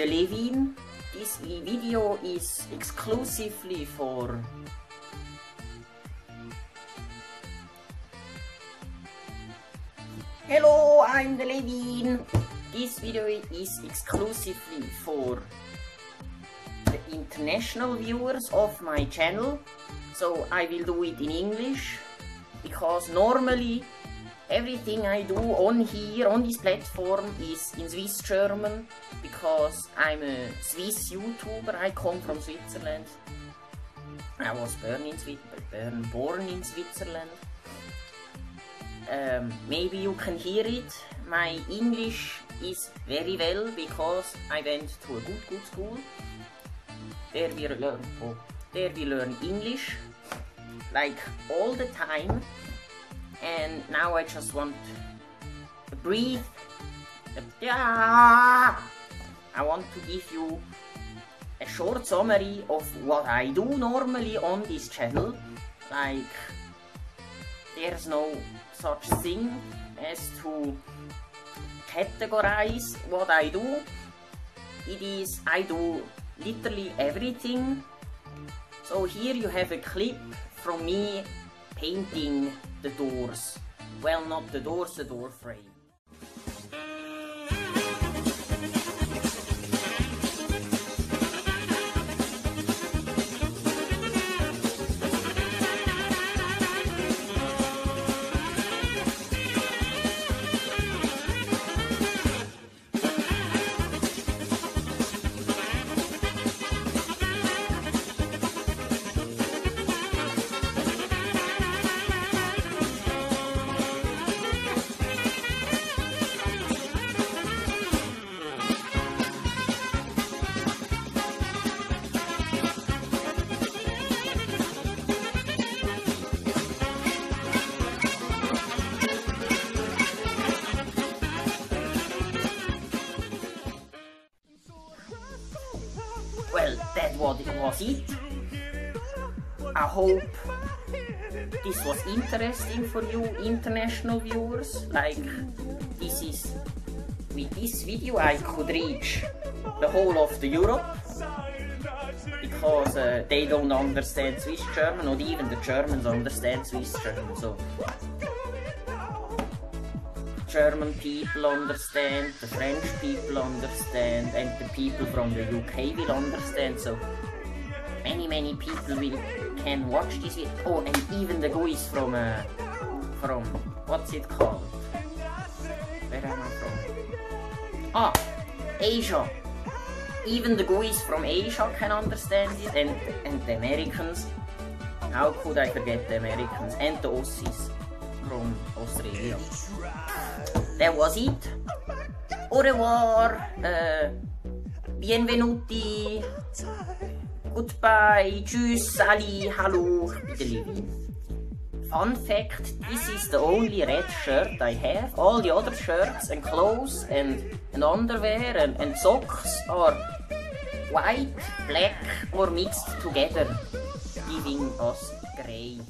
the Lewin. This video is exclusively for Hello, I'm the Lewin. This video is exclusively for the international viewers of my channel. So I will do it in English because normally everything I do on here, on this platform is in Swiss German because I'm a Swiss YouTuber, I come from Switzerland. I was born in, Switzerland, born in Switzerland. Um, maybe you can hear it, my English is very well because I went to a good good school. There we learn, oh, there we learn English like all the time and now I just want to breathe. I want to give you a short summary of what I do normally on this channel. Like, there's no such thing as to categorize what I do. It is, I do literally everything. So here you have a clip from me painting the doors. Well, not the doors, the door frame. Well, that was, it. I hope this was interesting for you international viewers. Like, this is, with this video I could reach the whole of the Europe because uh, they don't understand Swiss German, not even the Germans understand Swiss German. So German people understand, the French people understand, and the people from the UK will understand. So many many people will can watch this video. Oh, and even the guys from uh, from what's it called? Where am I from? Ah, Asia. Even the guys from Asia can understand it, and and the Americans. How could I forget the Americans and the Aussies from Australia? That was it. Au revoir. Uh, bienvenuti. Goodbye. Tschüss. Sali. Hallo. Bitte. Fun fact, this is the only red shirt I have. All the other shirts and clothes and, and underwear and, and socks are white, black or mixed together, giving us grey.